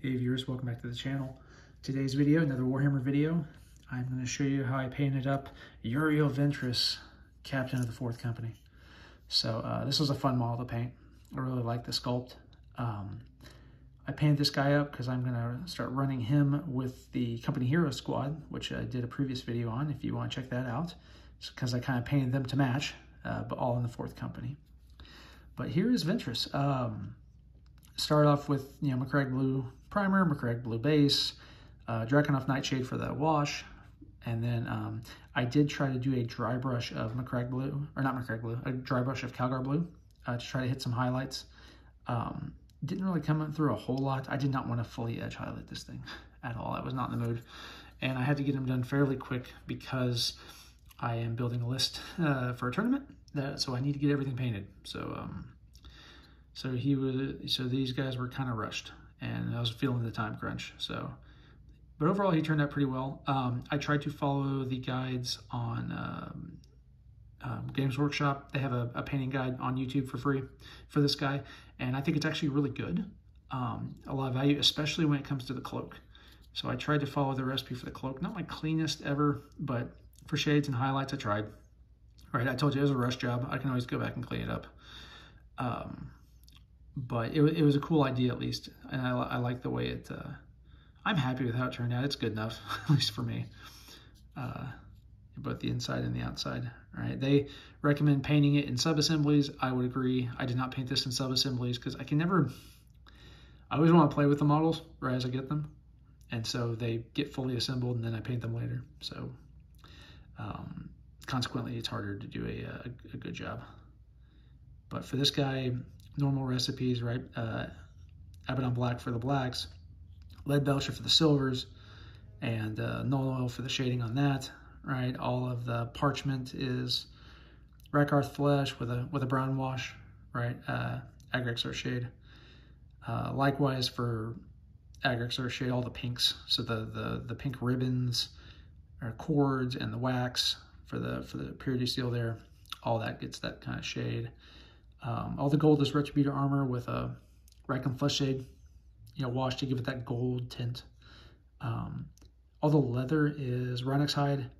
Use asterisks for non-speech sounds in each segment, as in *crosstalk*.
Hey viewers, welcome back to the channel. Today's video, another Warhammer video. I'm going to show you how I painted up Uriel Ventris, Captain of the Fourth Company. So uh, this was a fun model to paint. I really like the sculpt. Um, I painted this guy up because I'm going to start running him with the Company Hero Squad, which I did a previous video on if you want to check that out. Because I kind of painted them to match, uh, but all in the Fourth Company. But here is Ventris. Um, start off with, you know, Macragge Blue primer, Macragge Blue base, uh, Nightshade for the wash, and then um, I did try to do a dry brush of Macragge Blue, or not Macragge Blue, a dry brush of Calgar Blue uh, to try to hit some highlights. Um, didn't really come through a whole lot. I did not want to fully edge highlight this thing at all. I was not in the mood. And I had to get them done fairly quick because I am building a list uh, for a tournament, that, so I need to get everything painted. So um, so he was, so these guys were kind of rushed and I was feeling the time crunch. So, but overall he turned out pretty well. Um, I tried to follow the guides on um, um, Games Workshop. They have a, a, painting guide on YouTube for free for this guy. And I think it's actually really good. Um, a lot of value, especially when it comes to the cloak. So I tried to follow the recipe for the cloak. Not my cleanest ever, but for shades and highlights, I tried. Right, I told you it was a rush job. I can always go back and clean it up. Um, but it, it was a cool idea at least. And I, I like the way it, uh, I'm happy with how it turned out. It's good enough, *laughs* at least for me. Uh, both the inside and the outside. All right, they recommend painting it in sub-assemblies. I would agree. I did not paint this in sub-assemblies because I can never, I always want to play with the models right as I get them. And so they get fully assembled and then I paint them later. So um, consequently, it's harder to do a, a, a good job. But for this guy, normal recipes, right? Uh, Abaddon Black for the blacks, Lead Belcher for the silvers, and uh, Nuln Oil for the shading on that, right? All of the parchment is Rakarth Flesh with a with a brown wash, right? Uh, Agrax Shade. Uh, likewise for Agrax Shade, all the pinks. So the the the pink ribbons, or cords, and the wax for the for the purity seal there, all that gets that kind of shade. Um, all the gold is Retributor armor with a Reikland Flesh Shade, you know, wash to give it that gold tint. Um, all the leather is Rhinox hide,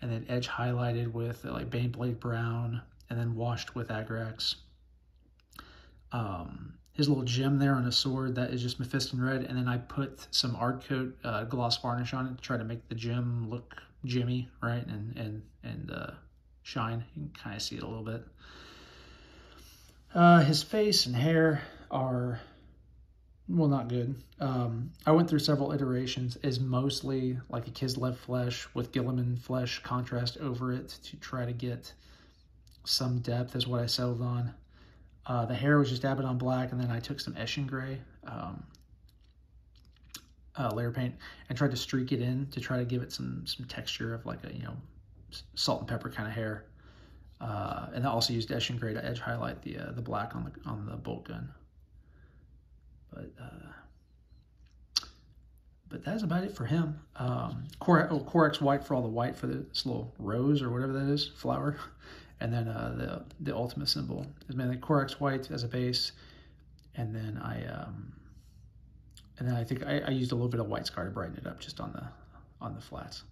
and then edge highlighted with like Baneblade brown, and then washed with Agrax. Um, his little gem there on his sword, that is just Mephiston red, and then I put some Ardcoat uh, gloss varnish on it to try to make the gem look Jimmy, right, and and and uh, shine. You can kind of see it a little bit. Uh, his face and hair are, well, not good. Um, I went through several iterations. is mostly like a Kislev flesh with Guilliman flesh contrast over it to try to get some depth is what I settled on. Uh, the hair was just Abaddon black, and then I took some Eshin gray um, uh, layer paint and tried to streak it in to try to give it some some texture of like a you know salt and pepper kind of hair. Uh, and I also used Eshin Gray to edge highlight the uh, the black on the on the bolt gun. But uh, but that's about it for him. Um, Cor oh, Corax White for all the white for this little rose or whatever that is, flower. *laughs* And then uh, the the ultimate symbol is mainly Corax White as a base. And then I um, and then I think I, I used a little bit of white scar to brighten it up just on the on the flats.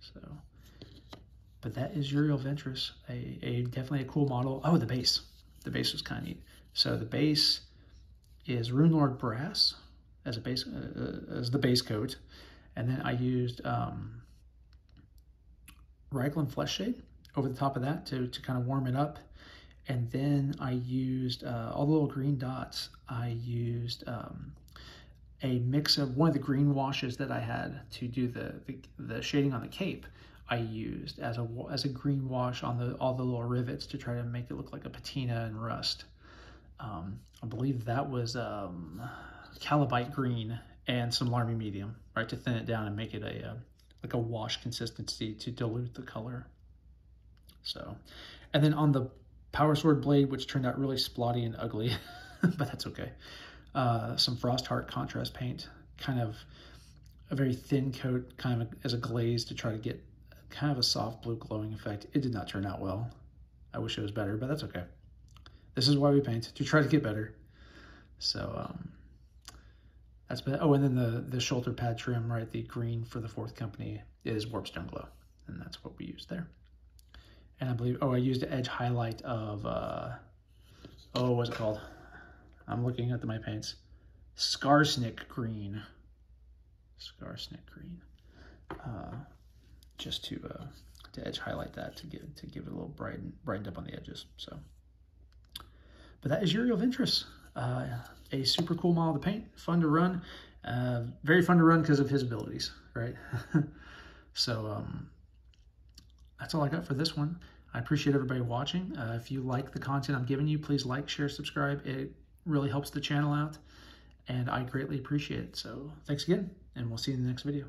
So. But that is Uriel Ventris, a, a definitely a cool model. Oh, the base. The base was kind of neat. So the base is Rune Lord Brass as a base uh, uh, as the base coat, and then I used um, Reikland Flesh Shade over the top of that to to kind of warm it up, and then I used uh, all the little green dots. I used um, a mix of one of the green washes that I had to do the, the, the shading on the cape. I used as a as a green wash on the all the little rivets to try to make it look like a patina and rust. Um, I believe that was um, Caliban green and some Lahmian medium, right, to thin it down and make it a, a uh, like a wash consistency to dilute the color. So, and then on the Power Sword blade, which turned out really splotty and ugly, *laughs* but that's okay. Uh, some Frostheart contrast paint, kind of a very thin coat, kind of as a glaze to try to get kind of a soft blue glowing effect. It did not turn out well. I wish it was better, but that's okay. This is why we paint, to try to get better. So um, That's been, oh, and then the, the shoulder pad trim, right? The green for the fourth company is Warpstone Glow. And that's what we used there. And I believe, oh, I used an edge highlight of, uh, oh, what's it called? I'm looking at the, my paints. Skarsnik Green. Skarsnik Green. Uh, just to uh, to edge highlight that to give to give it a little brighten brightened up on the edges. So, but that is Uriel Ventris. Uh, a super cool model to paint, fun to run, uh, very fun to run because of his abilities, right? *laughs* so um, that's all I got for this one. I appreciate everybody watching. Uh, if you like the content I'm giving you, please like, share, subscribe. It really helps the channel out, and I greatly appreciate it. So thanks again, and we'll see you in the next video.